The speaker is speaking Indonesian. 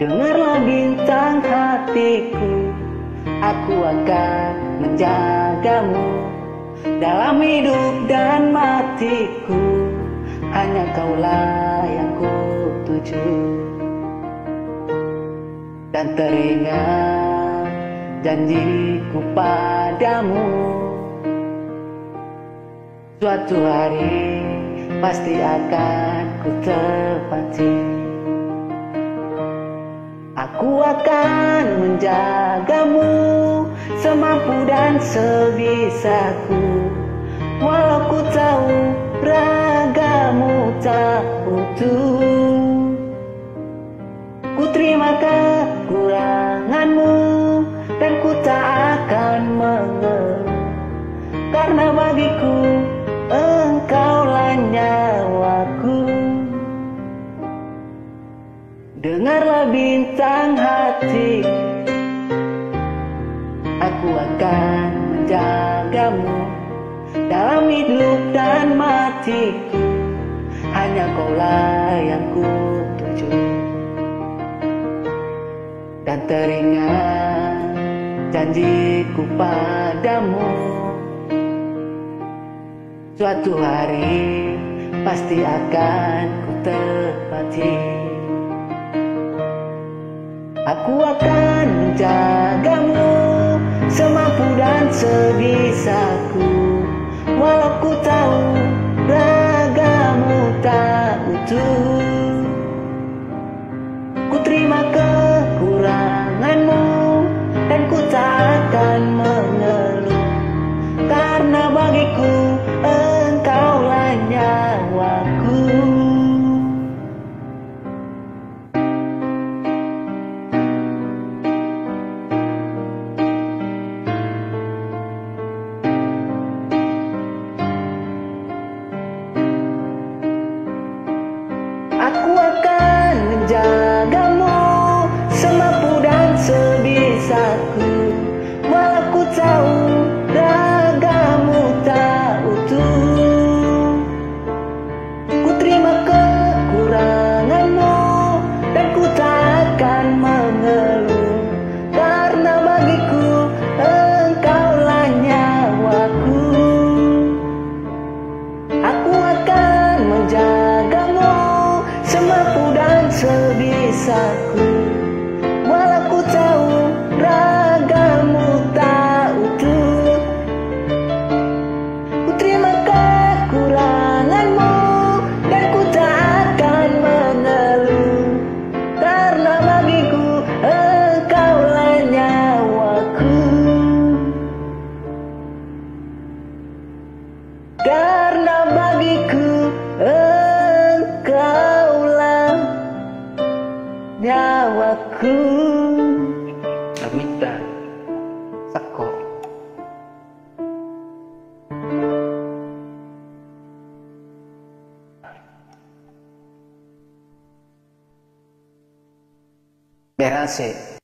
Dengarlah bintang hatiku Aku akan menjagamu. Dalam hidup dan matiku Hanya kaulah yang ku tuju Dan teringat janjiku padamu. Suatu hari pasti akan ku tepati Aku akan menjagamu semampu dan sebisaku. Walau ku tahu ragamu tak utuh. Ku terima kekuranganmu Dengarlah bintang hati. Aku akan menjagamu Dalam hidup dan matiku Hanya kaulah yang ku tuju Dan teringat janjiku padamu. Suatu hari pasti akan ku tepati Aku akan menjagamu semampu dan sebisaku akan sebisaku nyawaku Namita. Sako Berase